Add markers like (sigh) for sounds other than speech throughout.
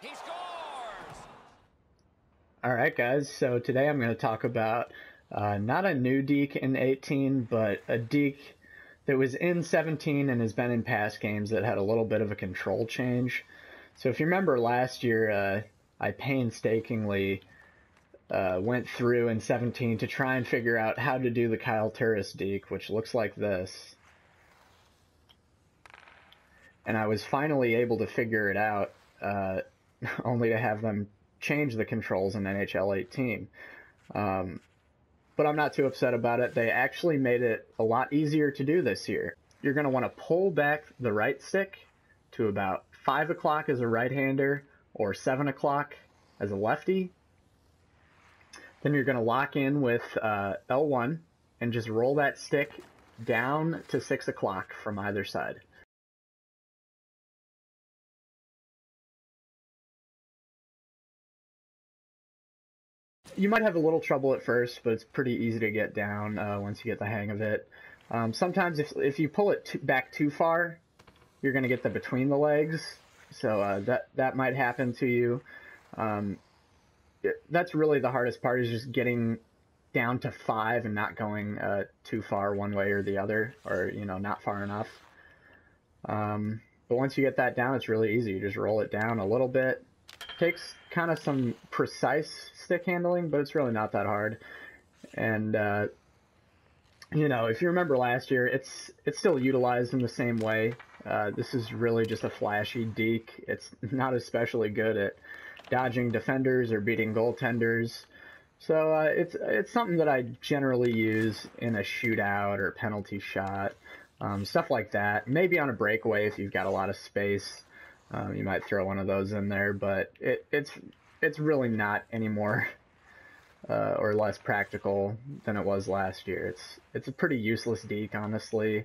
He scores! All right, guys. So today I'm going to talk about uh, not a new deke in 18, but a deke that was in 17 and has been in past games that had a little bit of a control change. So if you remember last year, uh, I painstakingly uh, went through in 17 to try and figure out how to do the Kyle Turris deke, which looks like this. And I was finally able to figure it out, uh, (laughs) only to have them change the controls in NHL 18. Um, but I'm not too upset about it. They actually made it a lot easier to do this year. You're going to want to pull back the right stick to about 5 o'clock as a right hander or 7 o'clock as a lefty. Then you're going to lock in with uh, L1 and just roll that stick down to 6 o'clock from either side. You might have a little trouble at first, but it's pretty easy to get down uh, once you get the hang of it. Um, sometimes if, if you pull it back too far, you're going to get the between the legs, so uh, that that might happen to you. Um, it, that's really the hardest part is just getting down to five and not going uh, too far one way or the other, or you know not far enough. Um, but once you get that down, it's really easy. You just roll it down a little bit. Takes kind of some precise stick handling, but it's really not that hard. And uh, you know, if you remember last year, it's it's still utilized in the same way. Uh, this is really just a flashy deke. It's not especially good at dodging defenders or beating goaltenders. So uh, it's it's something that I generally use in a shootout or penalty shot, um, stuff like that. Maybe on a breakaway if you've got a lot of space, um, you might throw one of those in there. But it, it's it's really not any more (laughs) uh, or less practical than it was last year. It's it's a pretty useless deke, honestly.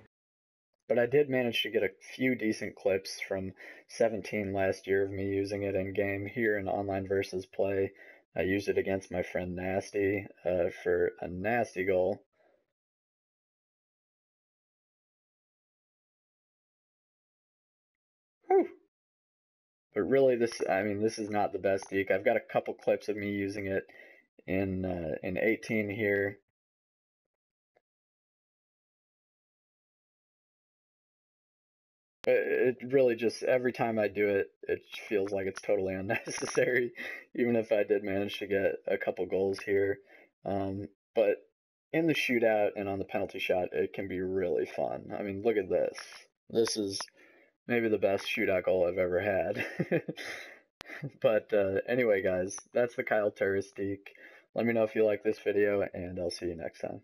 But I did manage to get a few decent clips from 17 last year of me using it in game here in online versus play. I used it against my friend Nasty uh, for a nasty goal. But really, this I mean, this is not the best deke. I've got a couple clips of me using it in uh, in 18 here. It really just every time I do it, it feels like it's totally (laughs) unnecessary. Even if I did manage to get a couple goals here, um, but in the shootout and on the penalty shot, it can be really fun. I mean, look at this. This is maybe the best shootout goal I've ever had. (laughs) but uh, anyway, guys, that's the Kyle deke. Let me know if you like this video, and I'll see you next time.